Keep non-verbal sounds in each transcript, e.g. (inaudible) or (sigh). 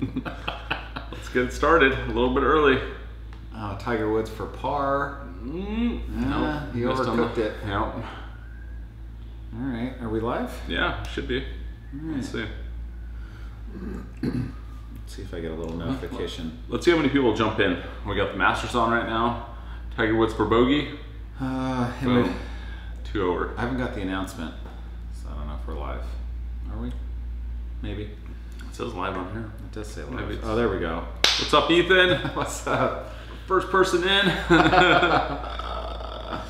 (laughs) Let's get it started a little bit early. Oh, Tiger Woods for par. Mm, Yeah, nope, he overcooked the- it. Yep. All right, are we live? Yeah, should be. Let's see. Let's see if I get a little notification. Let's see how many people jump in. We got the Masters on right now. Tiger Woods for bogey. Uh, Boom. Two over. I haven't got the announcement, so I don't know if we're live. Are we? Maybe. It says live on here. It does say live. Oh, there we go. What's up, Ethan? (laughs) What's up? First person in. (laughs)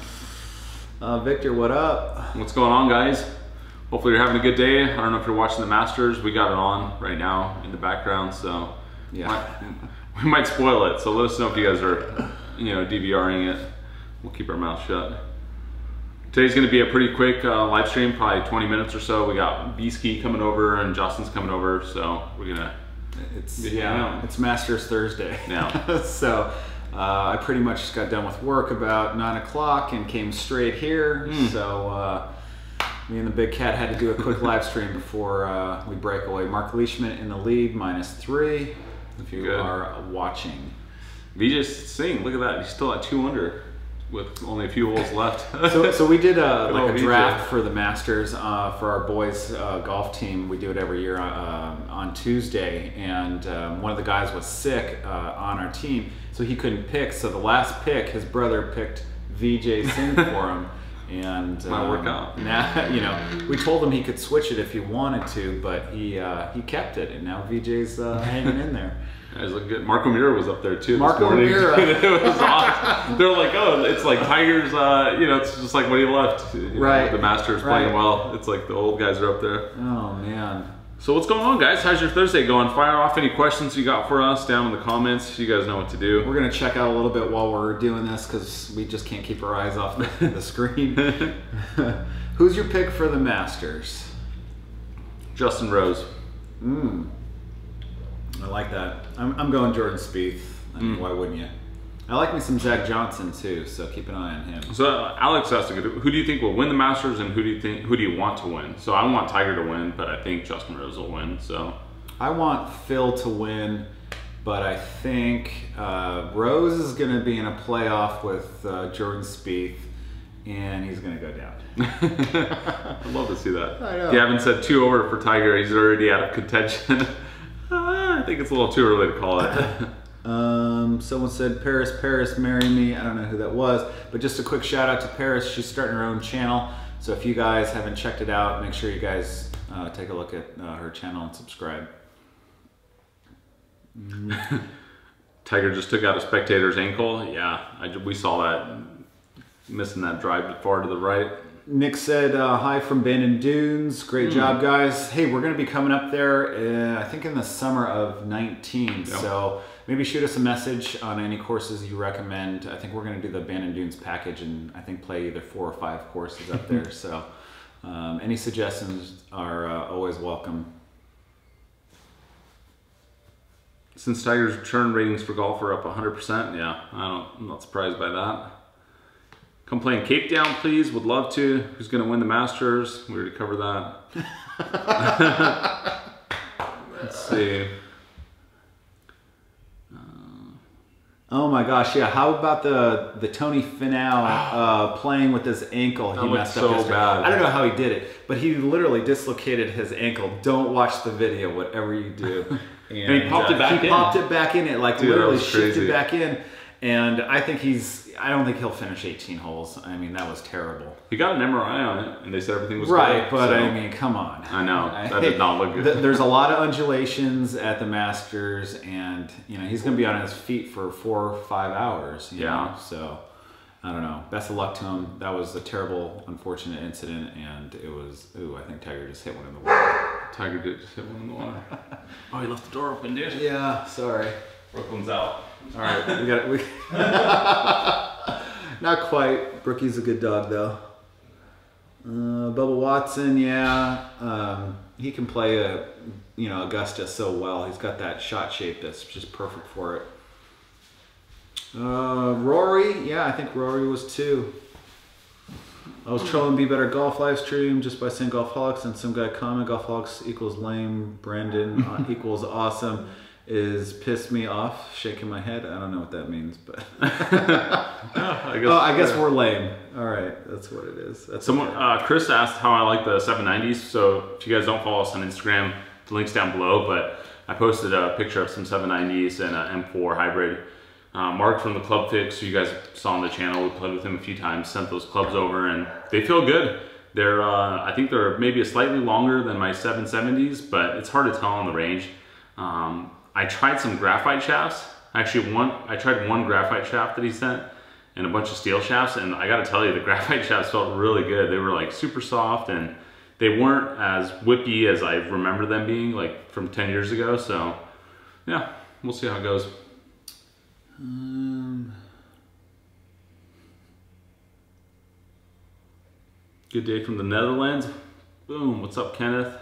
Uh, Victor, what up? What's going on, guys? Hopefully you're having a good day. I don't know if you're watching the Masters. We got it on right now in the background, so Yeah. might- (laughs) we might spoil it. So let us know if you guys are, you know, DVRing it. We'll keep our mouth shut. Today's going to be a pretty quick uh, live stream, probably 20 minutes or so. We got B-Ski coming over and Justin's coming over, so we're gonna. It's Yeah. it's Masters Thursday. Yeah. (laughs) so uh, I pretty much just got done with work about nine o'clock and came straight here. Hmm. So uh, me and the big cat had to do a quick live (laughs) stream before uh, we break away. Mark Leishman in the lead, minus three. If you Good. are watching. Vijay Singh, look at that. He's still at two under with only a few holes left. (laughs) So, so we did a, (laughs) like a draft for the Masters uh, for our boys uh, golf team. We do it every year uh, on Tuesday, and um, one of the guys was sick uh, on our team, so he couldn't pick. So the last pick, his brother picked Vijay Singh (laughs) for him, and um, Might work out. Now, you know, we told him he could switch it if he wanted to, but he uh, he kept it, and now Vijay's uh, hanging in there. Guys look good. Marco Mira was up there too. this Marco morning. Mira. (laughs) it was awesome. They're like, oh, it's like Tigers. Uh, you know, it's just like when he left. you know, Right. The Masters playing Right. well. It's like the old guys are up there. Oh man. So what's going on, guys? How's your Thursday going? Fire off any questions you got for us down in the comments. You guys know what to do. We're gonna check out a little bit while we're doing this because we just can't keep our eyes off the, (laughs) the screen. (laughs) Who's your pick for the Masters? Justin Rose. Mm. I like that. I'm, I'm going Jordan Spieth. I mean, why wouldn't you? I like me some Zach Johnson too, so keep an eye on him. So uh, Alex asked, a good- who do you think will win the Masters, and who do you think who do you want to win? So I want Tiger to win, but I think Justin Rose will win. So I want Phil to win, but I think uh, Rose is going to be in a playoff with uh, Jordan Spieth, and he's going to go down. (laughs) I'd love to see that. I know. Gavin said two over for Tiger. He's already out of contention. (laughs) I think it's a little too early to call it. (laughs) Um, someone said Paris, Paris, marry me. I don't know who that was, but just a quick shout out to Paris. She's starting her own channel, so if you guys haven't checked it out, make sure you guys uh, take a look at uh, her channel and subscribe. (laughs) Tiger just took out a spectator's ankle. Yeah, I, we saw that missing that drive far to the right. Nick said, uh, "Hi from Bandon Dunes. Great job, guys. Hey, we're going to be coming up there. Uh, I think in the summer of 19. So maybe shoot us a message on any courses you recommend. I think we're going to do the Bandon Dunes package, and I think play either four or five courses up there. (laughs) so um, any suggestions are uh, always welcome. Since Tiger's return ratings for golf are up 100%, yeah, I don't, I'm not surprised by that. Come playing Cape Town, please. Would love to. Who's going to win the Masters? We already covered that. (laughs) Let's see. Oh my gosh, yeah. How about the the Tony Finau uh, (sighs) playing with his ankle? He messed so up yesterday. bad. I don't know how he did it, but he literally dislocated his ankle. Don't watch the video, whatever you do. (laughs) And, he popped it back he in. popped it back in. It like Dude, literally shifted back in. And I think he's. I don't think he'll finish 18 holes. I mean, that was terrible. He got an MRI on it, and they said everything was Right, good, but so- I mean, come on. I know. (laughs) That did not look (laughs) good. Th- There's a lot of undulations at the Masters, and you know he's going to be on his feet for four or five hours. You Yeah. Know? So I don't know. Best of luck to him. That was a terrible, unfortunate incident, and it was. Ooh, I think Tiger just hit one in the water. Tiger did just hit one in the water. (laughs) oh, he left the door open, dude. Yeah. Sorry. Brooklyn's out. All right, we got it. We... (laughs) Not quite. Brookie's a good dog though. Uh, Bubba Watson, yeah, um, he can play a, you know, Augusta so well. He's got that shot shape that's just perfect for it. Uh, Rory, yeah, I think Rory was too. I was trolling Be Better Golf live stream just by saying Golf Golfholics, and some guy comment Golfholics equals lame, Brandon uh, (laughs) equals awesome, is piss me off, shaking my head. I don't know what that means, but (laughs) I guess, oh, I guess we're lame. All right, that's what it is. That's Someone, okay. uh, Chris asked how I like the 790s. So if you guys don't follow us on Instagram, the link's down below. But I posted a picture of some 790s and an M4 hybrid. Uh, Mark from the Club Fix, who you guys saw on the channel, we played with him a few times, sent those clubs over, and they feel good. They're, uh, I think they're maybe a slightly longer than my 770s, but it's hard to tell on the range. Um, I tried some graphite shafts. Actually, one I tried one graphite shaft that he sent, and a bunch of steel shafts, and I got to tell you, the (laughs) graphite shafts felt really good. They were like super soft, and they weren't as whippy as I remember them being, like from 10 years ago. So, yeah, we'll see how it goes. Um, Good day from the Netherlands. Boom. What's up, Kenneth?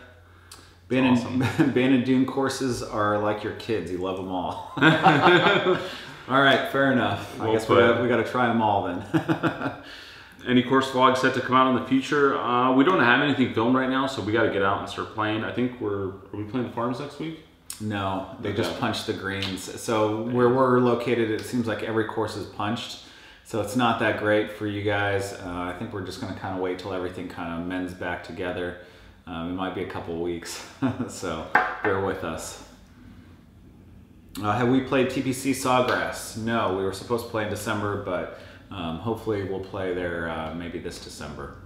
Awesome. (laughs) and, Bandon Dune courses are like your kids. You love them all. (laughs) (laughs) all right, fair enough. I guess we got, we got to try them all then. Any course vlogs set to come out in the future? Uh, we don't have anything filmed right now, so we got to get out and start playing. I think we're are we playing the farms next week? no, they just punched the greens. So where we're located, it seems like every course is punched. So it's not that great for you guys. Uh, I think we're just going to kind of wait till everything kind of mends back together. Um, it might be a couple weeks, (laughs) so bear with us. Uh, have we played TPC Sawgrass? No, we were supposed to play in December, but um, hopefully we'll play there uh, maybe this December.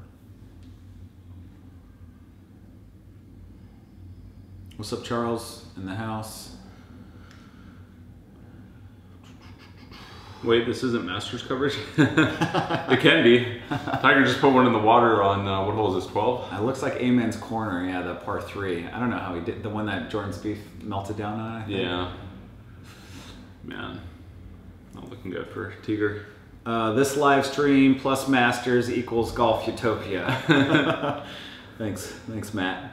What's up, Charles? In the house? Wait, this isn't Masters coverage. (laughs) it can be. Tiger just put one in the water on uh, what hole is this? Twelve. It looks like Amen's corner, yeah, the par three. I don't know how he did the one that Jordan Spieth melted down on. I think. Yeah. Man, not looking good for Tiger. Uh, this live stream plus Masters equals Golf Utopia. (laughs) thanks, thanks, Matt.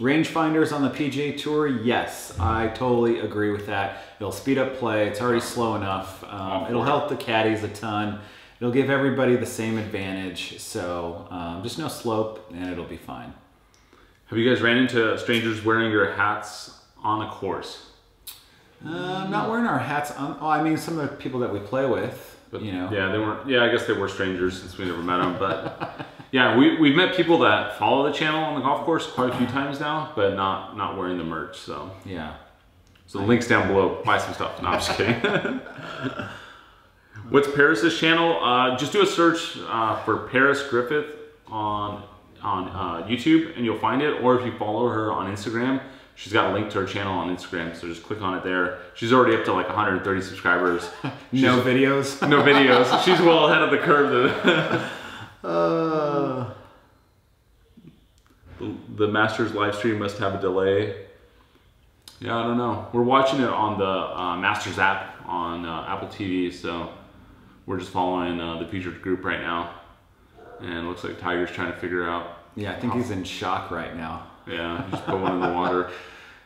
Rangefinders on the PGA Tour, yes, I totally agree with that. It'll speed up play. It's already slow enough. Um, it'll help the caddies a ton. It'll give everybody the same advantage. So um, just no slope, and it'll be fine. Have you guys ran into strangers wearing your hats on a course? Uh, not wearing our hats on. Oh, I mean, some of the people that we play with, But, you know. Yeah, they weren't. Yeah, I guess they were strangers since we never met them. But (laughs) yeah, we we've met people that follow the channel on the golf course quite a few times now, but not not wearing the merch. So Yeah. so the links down below. Buy some stuff. No, I'm just kidding. (laughs) What's Paris's channel? Uh, just do a search uh, for Paris Griffith on on uh, YouTube, and you'll find it. Or if you follow her on Instagram, she's got a link to her channel on Instagram. So just click on it there. She's already up to like 130 subscribers. (laughs) No videos. (laughs) No videos. She's well ahead of the curve. Uh, The, Masters live stream must have a delay. Yeah, I don't know. We're watching it on the uh, Masters app on uh, Apple TV, so we're just following uh, the featured group right now. And it looks like Tiger's trying to figure out. yeah, I think he's in shock right now. Yeah, just put one in the water.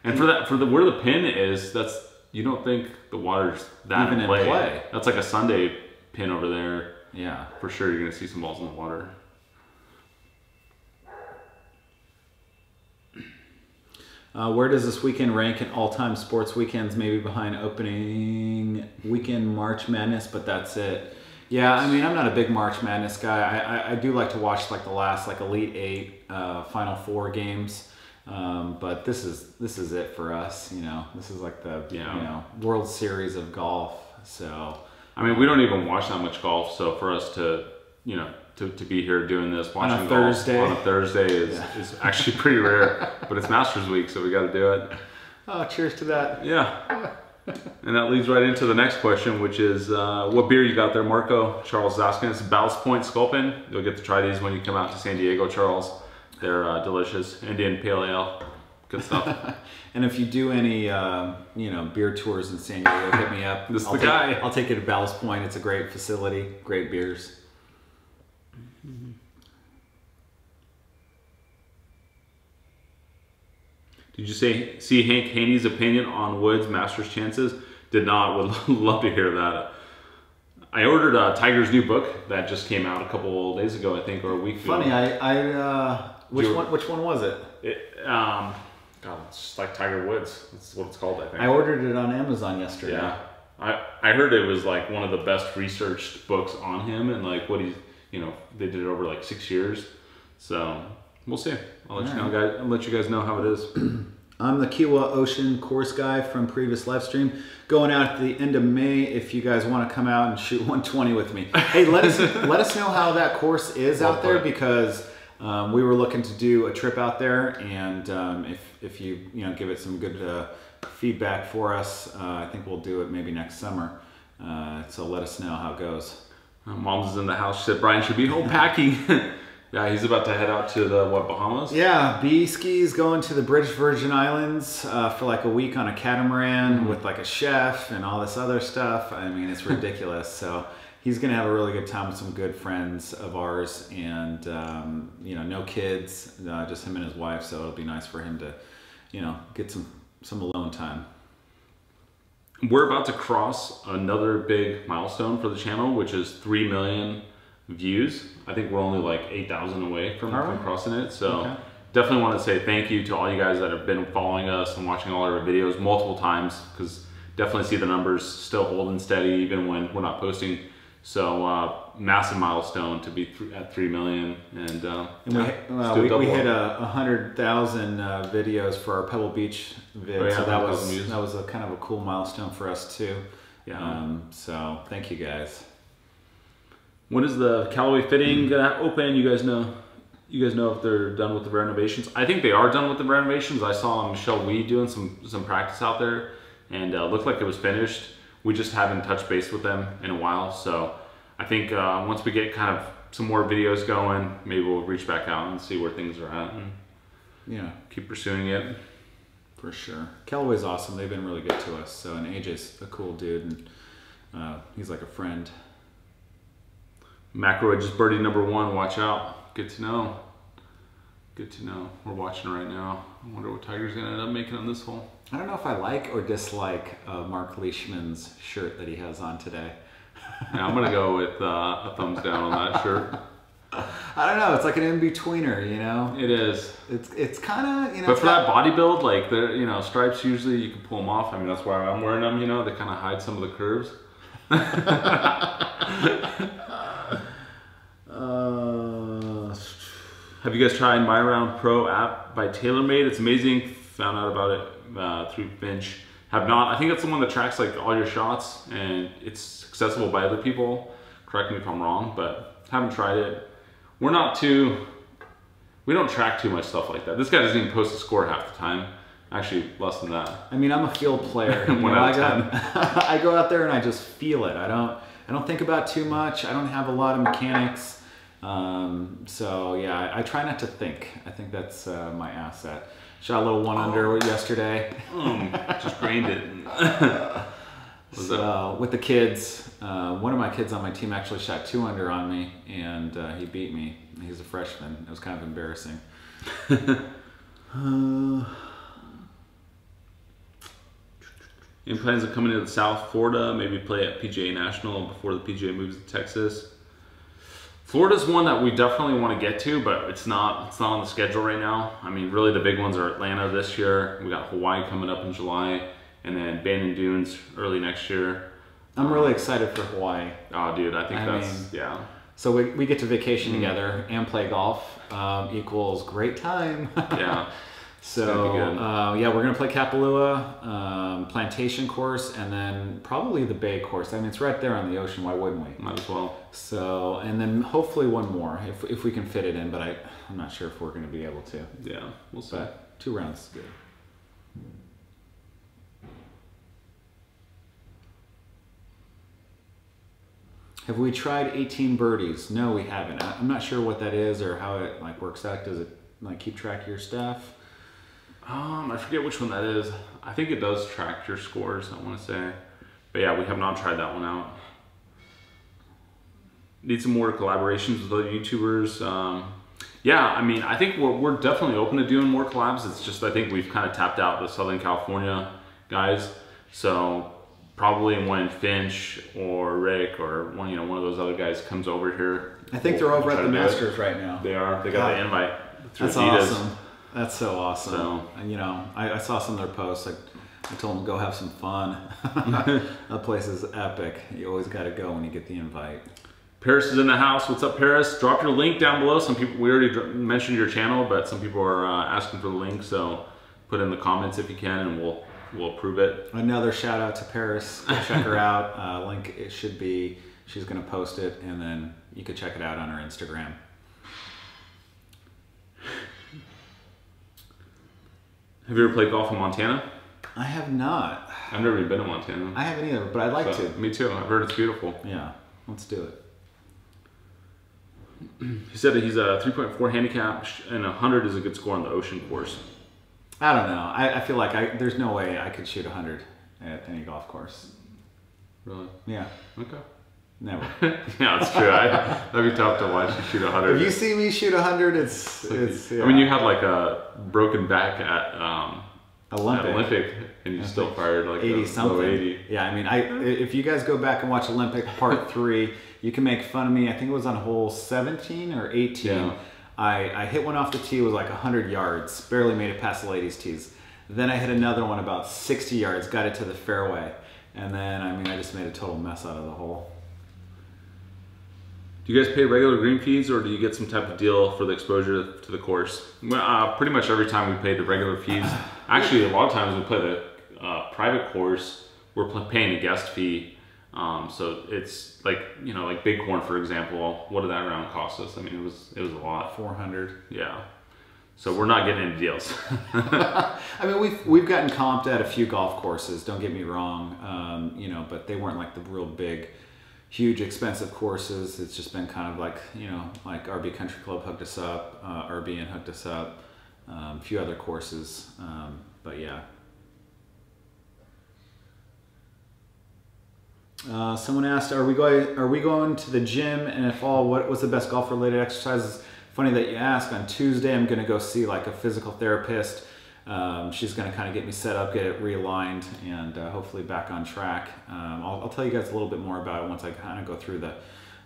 And for that, for the where the pin is, that's you don't think the water's that Even in play. play. That's like a Sunday pin over there. Yeah. For sure, you're gonna see some balls in the water. Uh, where does this weekend rank in all-time sports weekends? Maybe behind opening weekend March Madness, but that's it. Yeah, I mean, I'm not a big March Madness guy. I, I, I do like to watch like the last like Elite Eight, uh, Final Four games. Um, but this is this is it for us. You know, this is like the Yeah. you know World Series of golf. So I mean, we don't even watch that much golf, so for us to, you know, to, to be here doing this, On a watching golf Thursday. on a Thursday is, (laughs) is actually pretty rare. But it's Masters week, so we got to do it. oh, cheers to that. Yeah. (laughs) And that leads right into the next question, which is uh, what beer you got there, Marco? Charles is asking. It's Ballast Point Sculpin. You'll get to try these when you come out to San Diego, Charles. They're uh, delicious. Indian Pale Ale. Good stuff. (laughs) And if you do any, uh, you know, beer tours in San Diego, hit me up. This is I'll the take, guy. I'll take you to Ballast Point. It's a great facility, great beers. Did you say see Hank Haney's opinion on Woods Masters chances? Did not. Would (laughs) love to hear that. I ordered uh, Tiger's new book that just came out a couple days ago, I think, or a week ago. Funny, I, I, uh, which You- one, which one was it? It, um, God, it's just like Tiger Woods. That's what it's called, I think. I ordered it on Amazon yesterday. yeah, I I heard it was like one of the best researched books on him, and like what he's you know they did it over like six years. So we'll see. I'll let you know, guys. I'll let you guys know how it is. (clears throat) I'm the Kiawah Ocean course guy from previous live stream. Going out at the end of May. If you guys want to come out and shoot (laughs) 120 with me, hey, let us (laughs) let us know how that course is Well out there put. because um, we were looking to do a trip out there, and um, if if you you know give it some good uh, feedback for us, uh, I think we'll do it maybe next summer. Uh, so let us know how it goes. Uh, Mom's in the house. She said Brian should be home packing. (laughs) yeah, he's about to head out to the what Bahamas. Yeah, B-Ski's going to the British Virgin Islands uh, for like a week on a catamaran with like a chef and all this other stuff. I mean, it's (laughs) ridiculous. so he's gonna have a really good time with some good friends of ours, and um, you know, no kids, uh, just him and his wife. So it'll be nice for him to, you know, get some some alone time. We're about to cross another big milestone for the channel, which is three million views. I think we're only like eight thousand away from, from crossing it. So Okay. definitely want to say thank you to all you guys that have been following us and watching all our videos multiple times because definitely see the numbers still holding steady even when we're not posting. So uh, massive milestone to be th- at three million, and, uh, And we, yeah, well, let's do a we, we hit a, a hundred thousand uh, videos for our Pebble Beach vid, Oh, yeah, so that was that was a kind of a cool milestone for us too. Yeah. Um, so thank you guys. When is the Callaway fitting gonna open? You guys know. You guys know if they're done with the renovations. I think they are done with the renovations. I saw Michelle Wie doing some some practice out there, and uh, looked like it was finished. We just haven't touched base with them in a while, so I think uh, once we get kind of some more videos going, maybe we'll reach back out and see where things are at and Yeah, keep pursuing it. for sure. Callaway's awesome. They've been really good to us. So and AJ's a cool dude, and uh, he's like a friend. McIlroy just birdie number one. Watch out. Good to know. Good to know. We're watching right now. I wonder what Tiger's gonna end up making on this hole. I don't know if I like or dislike uh, Mark Leishman's shirt that he has on today. Yeah, I'm gonna go with uh, a thumbs down on that shirt. (laughs) I don't know. It's like an in betweener, you know. It is, It's it's kind of you know. but for that body build, like the you know stripes usually you can pull them off. I mean that's why I'm wearing them. You know they kind of hide some of the curves. (laughs) (laughs) Uh, Have you guys tried My Round Pro app by TaylorMade? It's amazing. Found out about it uh, through Finch. Have not. I think it's the one that tracks like all your shots and it's accessible by other people. Correct me if I'm wrong, but haven't tried it. We're not too. We don't track too much stuff like that. This guy doesn't even post a score half the time. Actually, less than that. I mean, I'm a field player. (laughs) You know, I got, (laughs) I go out there and I just feel it. I don't, I don't think about too much. I don't have a lot of mechanics. Um, so yeah, I, I try not to think. I think that's uh, my asset. Shot a little one under yesterday. Um, just grained it. (laughs) (laughs) So with the kids, uh, one of my kids on my team actually shot two under on me, and uh, he beat me. He's a freshman. It was kind of embarrassing. (laughs) uh, Any plans of coming to the South Florida? Maybe play at PGA National before the PGA moves to Texas. Florida's one that we definitely want to get to, but it's not it's not on the schedule right now. I mean, really the big ones are Atlanta this year. We got Hawaii coming up in July, and then Bandon Dunes early next year. I'm really excited for Hawaii. Oh, dude, I think I that's mean- yeah. So we, we get to vacation Mm. together and play golf um, equals great time. (laughs) Yeah, so gonna be good. uh, yeah, we're gonna play Kapalua, um, Plantation course, and then probably the Bay course. I mean, it's right there on the ocean. Why wouldn't we? might as well. So and then hopefully one more if, if we can fit it in. But I I'm not sure if we're gonna be able to. Yeah, we'll see. But two rounds is good. Have we tried 18Birdies? No, we haven't. I'm not sure what that is or how it like works out. Does it like keep track of your stuff? Um, I forget which one that is. I think it does track your scores. I want to say, but yeah, we have not tried that one out. Need some more collaborations with other YouTubers. Um, yeah, I mean, I think we're, we're definitely open to doing more collabs. It's just I think we've kind of tapped out the Southern California guys. So probably when Finch or Rick or one you know one of those other guys comes over here, I think we'll- they're over we'll at the to do it. Masters right now. They are. They got the invite That's Adidas. awesome. That's so awesome. So- And, you know, I, I saw some of their posts. Like, I told them go have some fun. (laughs) that place is epic. You always got to go when you get the invite. Paris is in the house. What's up, Paris? Drop your link down below. Some people we already mentioned your channel, but some people are uh, asking for the link. So put in the comments if you can, and we'll we'll approve it. Another shout out to Paris. Go check her out. (laughs) Uh, link it should be. She's gonna post it, and then you could check it out on her Instagram. Have you ever played golf in Montana? I have not. I've never even been to Montana. I haven't either, but I'd like So, to. Me too. I've heard it's beautiful. Yeah, let's do it. (clears throat) He said that he's a 3.4 handicap, and 100 is a good score on the ocean course. I don't know. I, I feel like I, there's no way I could shoot 100 at any golf course. Really? Yeah, Okay. Never. (laughs) yeah, that's true. I, that'd be tough to watch you shoot 100. if you see me shoot 100, it's it's. I mean, you had like a broken back at, um, Olympic. at Olympic, and you still fired like 80 a low something. 80. Yeah, I mean, I if you guys go back and watch Olympic Part (laughs) Three, you can make fun of me. I think it was on hole 17 or 18. Yeah. I, I hit one off the tee, it was like 100 yards, barely made it past the ladies' tees. Then I hit another one about 60 yards, got it to the fairway, and then I mean, I just made a total mess out of the hole. Do you guys pay regular green fees, or do you get some type of deal for the exposure to the course? Well, Uh, pretty much every time we pay the regular fees. (sighs) Actually, a lot of times we play the uh, private course, we're paying a guest fee. Um, so it's like you know, like Bighorn, for example. What did that round cost us? I mean, it was it was a lot. 400. Yeah. So we're not getting any deals. (laughs) (laughs) I mean, we've we've gotten comped at a few golf courses. Don't get me wrong, um, you know, but they weren't like the real big, huge, expensive courses. It's just been kind of like you know, like RB Country Club hooked us up, uh, RBN hooked us up, um, a few other courses. Um, but yeah. Uh, someone asked, "Are we going? Are we going to the gym? And if all, what was the best golf-related exercises?" Funny that you ask. On Tuesday, I'm going to go see like a physical therapist. Um, she's going to kind of get me set up, get it realigned, and uh, hopefully back on track. Um, I'll, I'll tell you guys a little bit more about it once I kind of go through the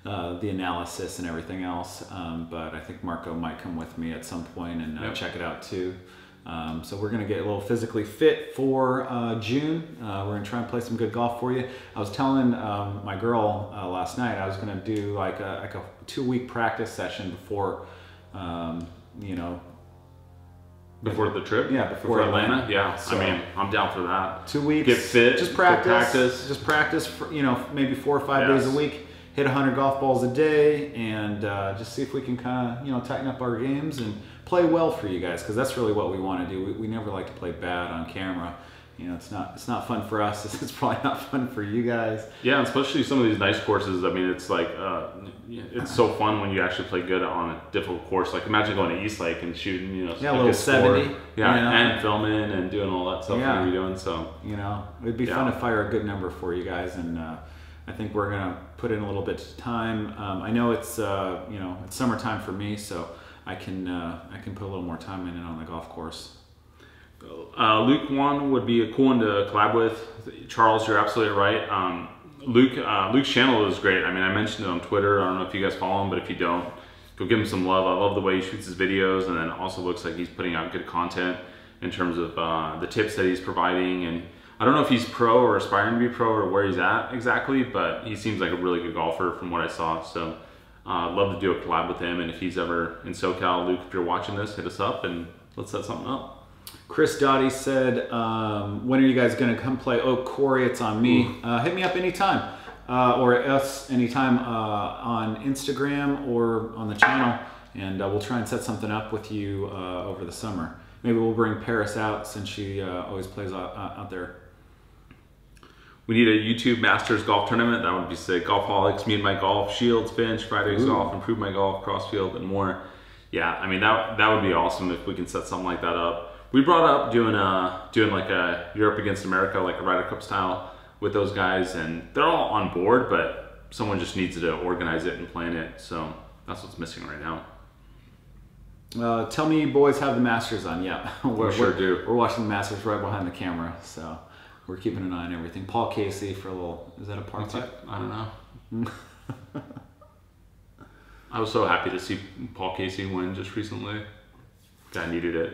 uh, the analysis and everything else. Um, but I think Marco might come with me at some point and uh, Yep. check it out too. Um, so we're gonna get a little physically fit for uh, June. Uh, we're gonna try and play some good golf for you. I was telling um, my girl uh, last night I was gonna do like a, like a two week practice session before, um, you know, Before the trip? Yeah, before Atlanta? Atlanta. Yeah. So- I mean, I'm down for that. two weeks. Get fit, just practice, practice. just practice. For, you know, maybe four or five Yes. days a week. Hit 100 golf balls a day, and uh, just see if we can kind of you know tighten up our games and play well for you guys, because that's really what we want to do. We, we never like to play bad on camera. You know, it's not it's not fun for us. (laughs) It's probably not fun for you guys. Yeah, especially some of these nice courses. I mean, it's like uh, it's so fun when you actually play good on a difficult course. Like imagine going to East Lake and shooting, you know, Yeah, a good little score. 70, Yeah, you know. and filming and doing all that stuff Yeah. that you're doing. So You know, it'd be Yeah. fun to fire a good number for you guys, and uh, I think we're gonna put in a little bit of time. Um, I know it's uh, you know it's summertime for me, so I can uh, I can put a little more time in it on the golf course. Uh, Luke one would be a cool one to collab with. Charles, you're absolutely right. Um, Luke uh, Luke's channel is great. I mean, I mentioned it on Twitter. I don't know if you guys follow him, but if you don't, go give him some love. I love the way he shoots his videos, and then also looks like he's putting out good content in terms of uh, the tips that he's providing. And I don't know if he's pro or aspiring to be pro or where he's at exactly, but he seems like a really good golfer from what I saw. So. Uh, love to do a collab with him, and if he's ever in SoCal, Luke, if you're watching this, hit us up and let's set something up. Chris Dottie said, um, "When are you guys gonna come play?" Oh, Corey, it's on me. Uh, hit me up anytime, uh, or us anytime uh, on Instagram or on the channel, and uh, we'll try and set something up with you uh, over the summer. Maybe we'll bring Paris out since she uh, always plays out, out there. We need a YouTube Masters golf tournament. That would be sick. Golfholics, me and my golf, Shiels, Bench, Fridays Ooh. Golf, Improve My Golf, Crossfield, and more. Yeah, I mean that that would be awesome if we can set something like that up. We brought up doing a doing like a Europe against America, like a Ryder Cup style, with those guys, and they're all on board, but someone just needs to organize it and plan it. So that's what's missing right now. Uh, tell me, boys have the Masters on. Yeah, (laughs) we're, sure we're- do. We're watching the Masters right behind the camera, so we're keeping an eye on everything. Paul Casey for a little. Is that a par five? I don't know. (laughs) I was so happy to see Paul Casey win just recently. Guy needed it.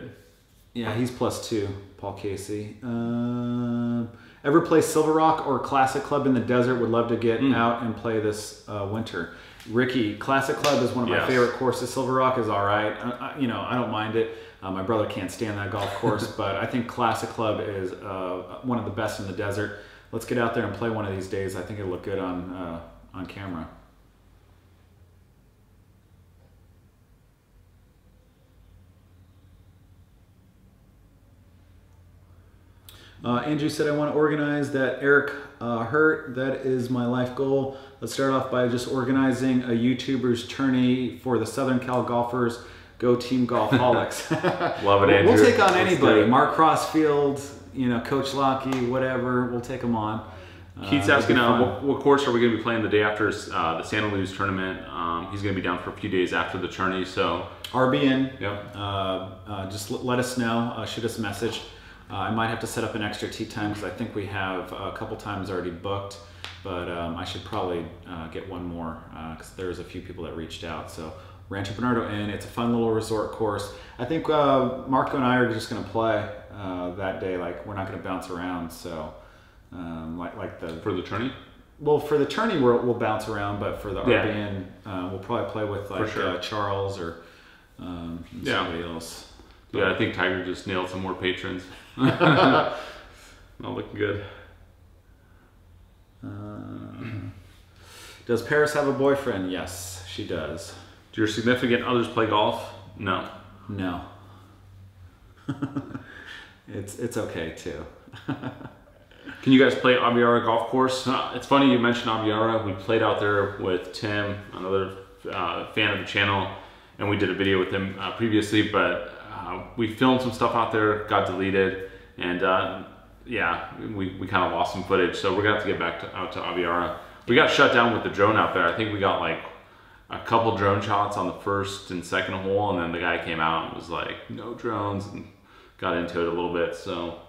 Yeah, he's plus two, Paul Casey. Um, ever play Silver Rock or Classic Club in the desert? Would love to get Hmm. out and play this uh, winter. Ricky, Classic Club is one of my Yes. favorite courses. Silver Rock is all right. I, I, you know, I don't mind it. Uh, my brother can't stand that golf course, (laughs) but I think Classic Club is uh, one of the best in the desert. Let's get out there and play one of these days. I think it'll look good on uh, on camera. Uh, Andrew said, I want to organize that Eric uh, Hurt. That is my life goal. Let's start off by just organizing a YouTuber's tourney for the Southern Cal golfers. Go Team Golfholics. (laughs) (laughs) Love it, Andrew. We'll take on anybody. Mark Crossfield, you know, Coach Lockey, whatever. We'll take them on. Keith's Uh, asking, uh, what, what course are we going to be playing the day after uh, the Santa Luz tournament? Um, he's going to be down for a few days after the tourney, so. RBN. yep. Uh, uh, just l- let us know. Uh, shoot us a message. Uh, I might have to set up an extra tea time because I think we have a couple times already booked, but um, I should probably uh, get one more because there's a few people that reached out. So Rancho Bernardo Inn, it's a fun little resort course. I think uh, Marco and I are just going to play uh, that day. Like we're not going to bounce around. So um, like like the For the tourney? well, for the tourney, we'll, we'll bounce around, but for the Yeah. RBN, uh, we'll probably play with like sure. uh, Charles or um, Yeah. somebody else. Yeah, I think Tiger just nailed some more patrons. (laughs) Not looking good. Uh, does Paris have a boyfriend? Yes, she does. Do your significant others play golf? No. No. (laughs) it's it's okay too. (laughs) Can you guys play Aviara Golf Course? Uh, it's funny you mentioned Aviara. We played out there with Tim, another uh, fan of the channel, and we did a video with him uh, previously. But uh, we filmed some stuff out there, got deleted, and uh, yeah, we, we kind of lost some footage. So we're gonna have to get back to, out to Aviara. We got shut down with the drone out there. I think we got like a couple drone shots on the first and second hole, and then the guy came out and was like, "No drones," and got into it a little bit. So.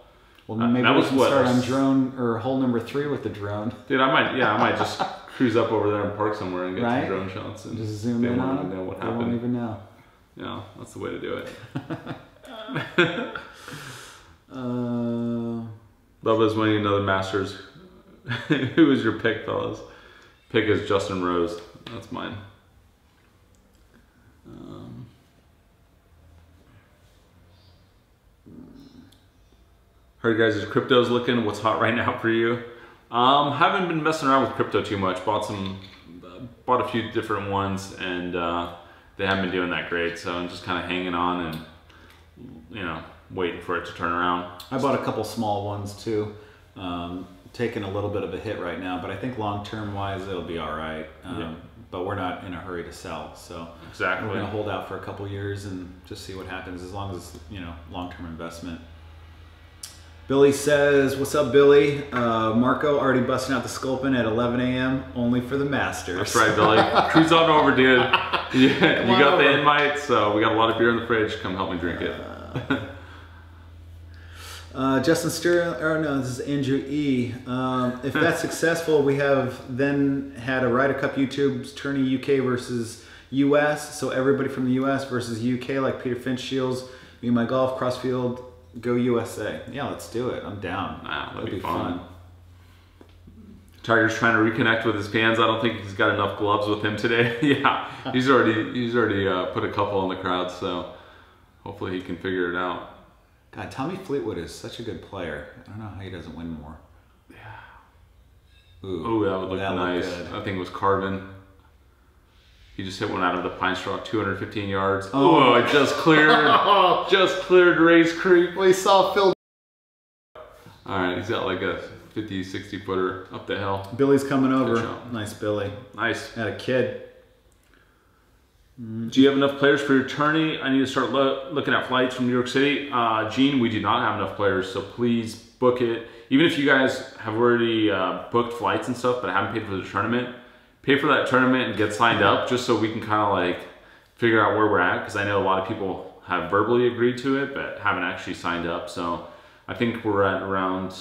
Well, Uh, maybe that we was can what- start on drone or hole number three with the drone. Dude, I might, yeah, I might just (laughs) cruise up over there and park somewhere and get Right? some drone shots and Just zoom in on even them. know what They won't even know. Yeah, that's the way to do it. (laughs) Uh, Bubba's winning another Masters. (laughs) Who is your pick, fellas? Pick is Justin Rose. That's mine. Um, heard guys, is crypto's looking. What's hot right now for you? Um, haven't been messing around with crypto too much. Bought some, bought a few different ones, and uh, they haven't been doing that great. So I'm just kind of hanging on and you know waiting for it to turn around. I bought a couple small ones too. Um, taking a little bit of a hit right now, but I think long term wise it'll be all right. Um, Yeah. But we're not in a hurry to sell, so Exactly. we're gonna hold out for a couple years and just see what happens. As long as it's you know long term investment. Billy says, "What's up, Billy? Uh, Marco already busting out the sculpin at 11 a.m. only for the Masters." That's right, Billy. Cruise on over, dude. (laughs) (laughs) Yeah, you got the invite, so we got a lot of beer in the fridge. Come help me drink it. Uh, Justin Sterling, or no, this is Andrew E. Um, if (laughs) that's successful, we have then had a Ryder Cup YouTube's tourney UK versus US. So everybody from the US versus UK, like Peter Finch Shiels, me and my golf, Crossfield, go USA. Yeah, let's do it. I'm down. Wow, that'd be fun. Tiger's trying to reconnect with his fans. I don't think he's got enough gloves with him today. (laughs) yeah, he's already he's already uh, put a couple on the crowd, so hopefully he can figure it out. God, Tommy Fleetwood is such a good player. I don't know how he doesn't win more. Yeah. Ooh, that would look That nice. I think it was Carvin. He just hit one out of the pine straw, 215 yards. Oh. Oh, it just cleared, (laughs) just cleared Rae's Creek. We saw Phil. All right, he's got like a 50, 60 footer up the hill. Billy's coming over. Nice Billy. Nice. Had a kid. Do you have enough players for your tourney? I need to start lo- looking at flights from New York City. Uh, Gene, we do not have enough players, so please book it. Even if you guys have already uh, booked flights and stuff, but haven't paid for the tournament, pay for that tournament and get signed up, just so we can kind of like figure out where we're at. Because I know a lot of people have verbally agreed to it, but haven't actually signed up. So I think we're at around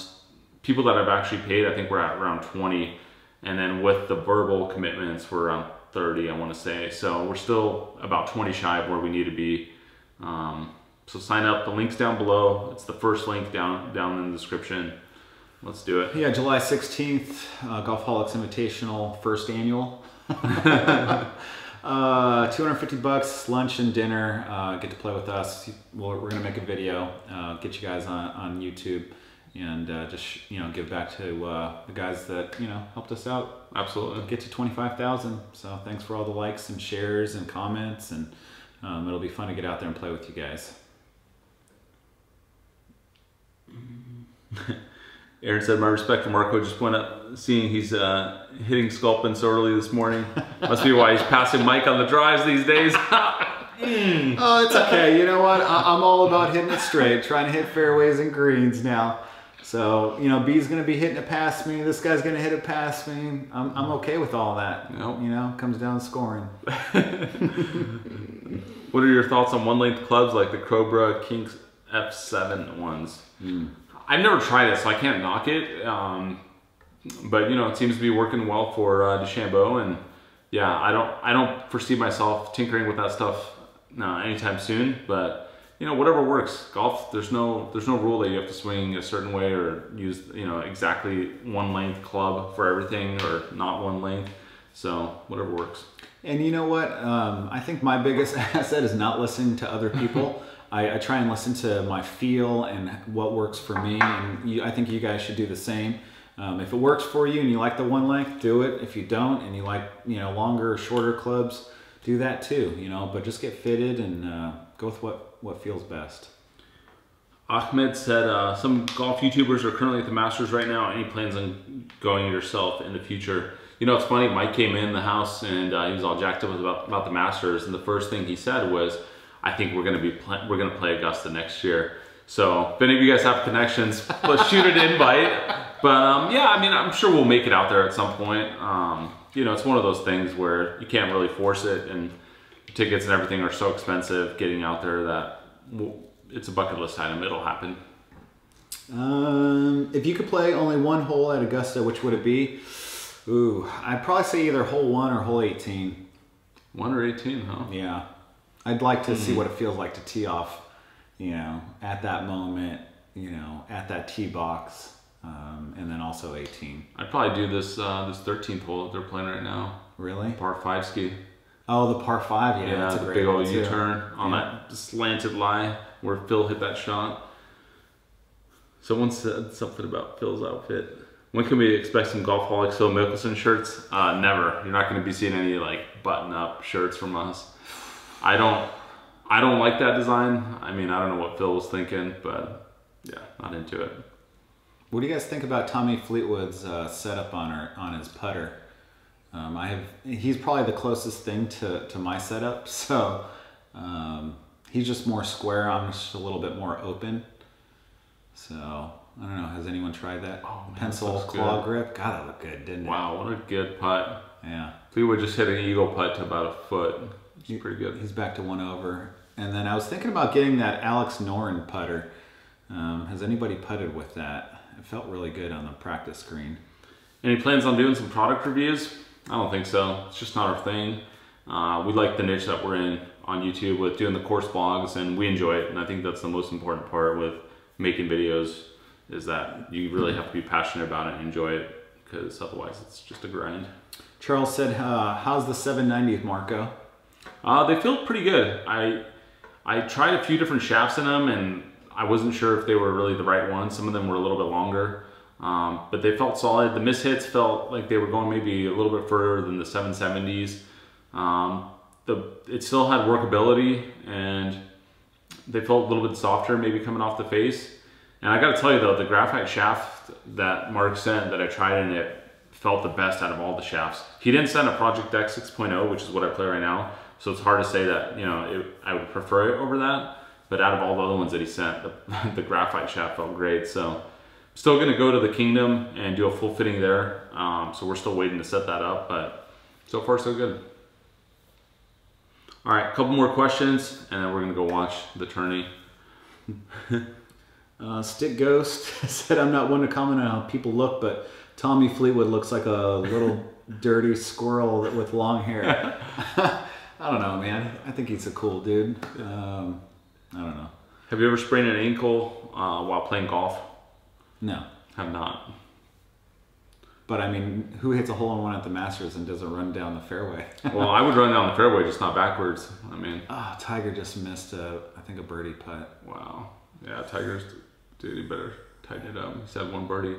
people that I've actually paid. I think we're at around 20, and then with the verbal commitments, we're around 30, I want to say. So we're still about 20 shy of where we need to be. Um, So sign up. The link's down below. It's the first link down down in the description. Let's do it. Yeah, July 16th, uh, Golfholics Invitational, first annual. (laughs) (laughs) uh, 250 bucks, lunch and dinner. Uh, get to play with us. We're, we're gonna make a video, uh, get you guys on, on YouTube, and uh, just you know give back to uh, the guys that you know helped us out. Absolutely. Get to 25,000. So thanks for all the likes and shares and comments, and um, it'll be fun to get out there and play with you guys. (laughs) Aaron said, "My respect for Marco just went up, seeing he's uh, hitting Sculpin so early this morning. (laughs) Must be why he's passing Mike on the drives these days." (laughs) mm. Oh, it's okay. You know what? I- am all about hitting it straight, trying to hit fairways and greens now. So you know, B's gonna be hitting it past me. This guy's gonna hit it past me. I'm, I'm okay with all that. Nope. You know, comes down to scoring. (laughs) what are your thoughts on one length clubs like the Cobra Kings F7 ones? Mm. I've never tried it, so I can't knock it. Um, but you know, it seems to be working well for uh, DeChambeau, and yeah, I don't, I don't foresee myself tinkering with that stuff no, anytime soon. But you know, whatever works. Golf, there's no, there's no rule that you have to swing a certain way or use, you know, exactly one length club for everything or not one length. So whatever works. And you know what? Um, I think my biggest (laughs) asset is not listening to other people. (laughs) I, I, try and listen to my feel and what works for me, and you, I think you guys should do the same. Um, if it works for you and you like the one length, do it. If you don't and you like you know longer or shorter clubs, do that too. You know, but just get fitted and uh, go with what what feels best. Ahmed said uh, some golf YouTubers are currently at the Masters right now. Any plans on going yourself in the future? You know, it's funny. Mike came in the house and uh, he was all jacked up about about the Masters, and the first thing he said was I think we're gonna be we're gonna play Augusta next year. So if any of you guys have connections, let's shoot an invite. But um, yeah, I mean, I'm sure we'll make it out there at some point. Um, you know, it's one of those things where you can't really force it, and tickets and everything are so expensive getting out there that it's a bucket list item. It'll happen. Um, if you could play only one hole at Augusta, which would it be? Ooh, I'd probably say either hole one or hole 18. One or 18, huh? Yeah. I'd like to mm-hmm. see what it feels like to tee off, you know, at that moment, you know, at that tee box, um, and then also 18. I'd probably do this uh, this 13th hole that they're playing right now. Really? Par five ski. Oh, the par five, yeah, yeah that's a the big old U-turn on yeah. that slanted lie where Phil hit that shot. Someone said something about Phil's outfit. When can we expect some Golfholics Phil Mickelson shirts? Uh, never. You're not going to be seeing any like button-up shirts from us. I don't I don't like that design. I mean, I don't know what Phil was thinking, but yeah, not into it. What do you guys think about Tommy Fleetwood's uh, setup on her, on his putter? Um, I have he's probably the closest thing to, to my setup, (laughs) so um, he's just more square. I'm just a little bit more open. So I don't know. Has anyone tried that oh, man, pencil claw good. grip? God, that looked good, didn't it? Wow, what a good putt. Yeah. Fleetwood just hit an eagle putt to about a foot. He's pretty good. He's back to one over. And then I was thinking about getting that Alex Noren putter. Um, has anybody putted with that? It felt really good on the practice screen. Any plans on doing some product reviews? I don't think so. It's just not our thing. Uh, we like the niche that we're in on YouTube with doing the course vlogs, and we enjoy it. And I think that's the most important part with making videos is that you really have to be passionate about it and enjoy it because otherwise it's just a grind. Charles said, uh, "How's the 790 Marco?" Uh, they feel pretty good. I I tried a few different shafts in them and I wasn't sure if they were really the right ones. Some of them were a little bit longer, um, but they felt solid. The mishits felt like they were going maybe a little bit further than the 770s. Um, the it still had workability and they felt a little bit softer maybe coming off the face. And I got to tell you though, the graphite shaft that Mark sent that I tried in it felt the best out of all the shafts. He didn't send a Project X 6.0, which is what I play right now. So it's hard to say that, you know, it, I would prefer it over that. But out of all the other ones that he sent, the, (laughs) the graphite shaft felt great. So I'm still going to go to the Kingdom and do a full fitting there. Um, so we're still waiting to set that up, but so far so good. All right, a couple more questions, and then we're going to go watch the tourney. (laughs) uh, Stick Ghost (laughs) said, I'm not one to comment on how people look, but Tommy Fleetwood looks like a little dirty squirrel with long hair. I don't know, man. I think he's a cool dude. Um, I don't know. Have you ever sprained an ankle uh, while playing golf? No. Have not. But I mean, who hits a hole in one at the Masters and doesn't run down the fairway? (laughs) Well, I would run down the fairway, just not backwards. I mean, Ah, Tiger just missed a, I think a birdie putt. wow. Yeah, Tigers, dude, you better tighten it up. He's had one birdie,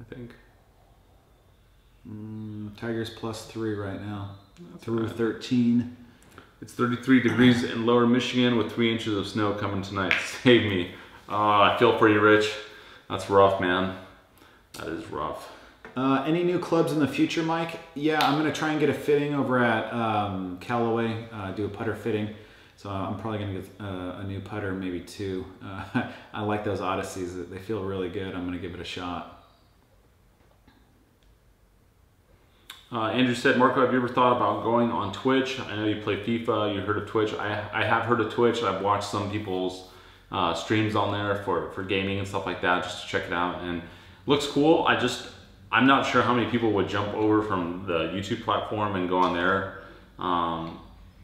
I think. Mm, Tiger's plus three right now through 13. It's 33 degrees in lower Michigan with three inches of snow coming tonight. (laughs) Save me. Oh, I feel pretty Rich. That's rough, man. That is rough. Uh, any new clubs in the future, Mike? Yeah, I'm gonna try and get a fitting over at um, Callaway. Uh, do a putter fitting. So I'm probably gonna get uh, a new putter, maybe two. Uh, (laughs) I like those Odysseys. They feel really good. I'm gonna give it a shot. Uh, Andrew said, Marco, have you ever thought about going on Twitch? I know you play FIFA, you heard of Twitch. I, I have heard of Twitch. I've watched some people's uh, streams on there for, for gaming and stuff like that just to check it out. And looks cool. I just, I'm not sure how many people would jump over from the YouTube platform and go on there. Um,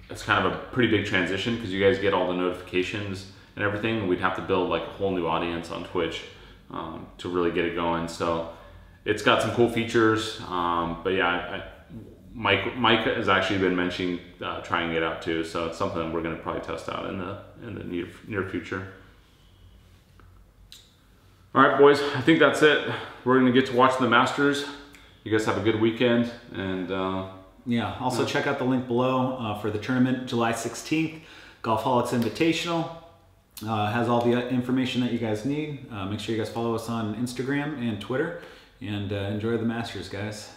it's kind of a pretty big transition because you guys get all the notifications and everything. We'd have to build like a whole new audience on Twitch um, to really get it going. So it's got some cool features. Um, but yeah, I, Mike Mike has actually been mentioning uh, trying it out too. So it's something we're going to probably test out in the in the near near future. All right, boys. I think that's it. We're going to get to watch the Masters. You guys have a good weekend, and uh, Yeah. Also, check out the link below uh, for the tournament, July 16th, Golf Golfholics Invitational. Uh, has all the information that you guys need. Uh, make sure you guys follow us on Instagram and Twitter, and uh, enjoy the Masters, guys.